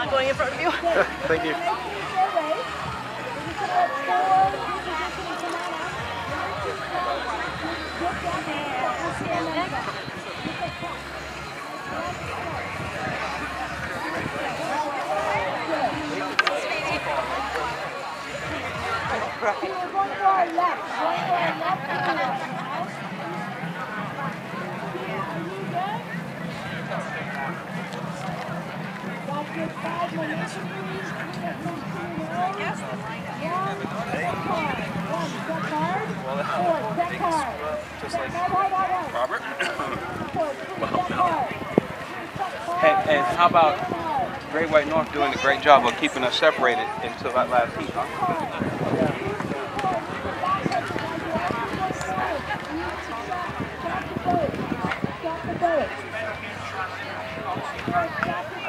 Not going in front of you. Thank you. Robert? And, and how about Great White North doing a great job of keeping us separated until that last heat, huh?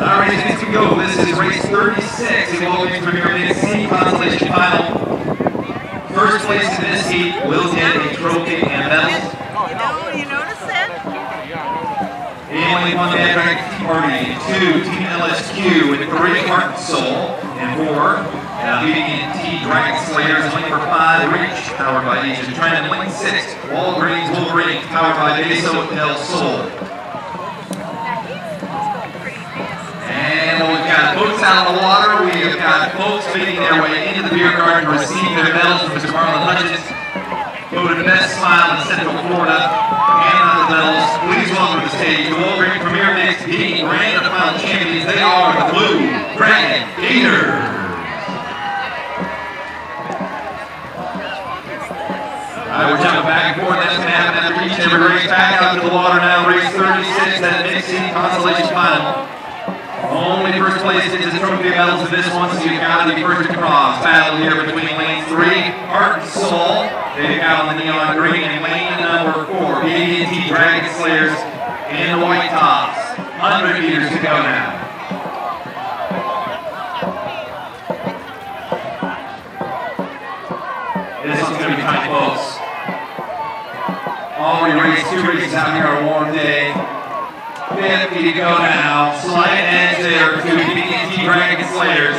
All right, as we go, this is race 36 in Logan's Premier League C Consolation Final. First place in this heat will get a trophy and medal. Know, you notice that? Only one bad drag party, two Team LSQ with three Heart Soul, and four uh, BB&T Dragon Slayers, link for five, Reach, powered by Asian Trend, link six, Walgreens Wolverine, powered by Beso del Sol. Out on the water. We have got folks making their way into the beer garden to receive their medals from Mr. Marlon Hutchins, voted best smile in Central Florida. And on the medals, please welcome to the stage the Wolverine Premier Mix D Grand Final Champions. They are the Blue Dragon. All right, we're jumping back and forth. That's going to happen after each and every race. Back out to the water now. Race 36, that mixed consolation final. Only first place gets the trophy medals in this one, so you've got to be first across. Battle here between lane three, Heart and Soul. They've got the neon green, and lane number four, BB&T Dragon Slayers in the white tops. 100 meters to go now. This one's going to be kind of close. Already raced two races out here on a warm day. 50 to go now. Slight edge there to BB&T Dragon Slayers.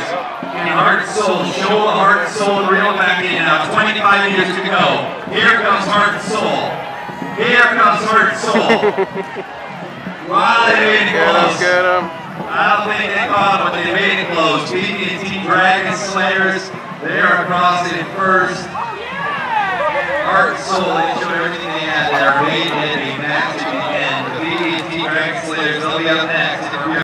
And Heart and Soul, show the Heart and Soul and reel it back in now. 25 meters to go. Here comes Heart and Soul. Here comes Heart and Soul. wow, they made it close. Get him. I don't think they caught it, but they made it close. BB&T Dragon Slayers, they're across in first. Heart and Soul, they showed everything they had there. Made it a match at the end. The BB&T Dragon Slayers, they'll be up.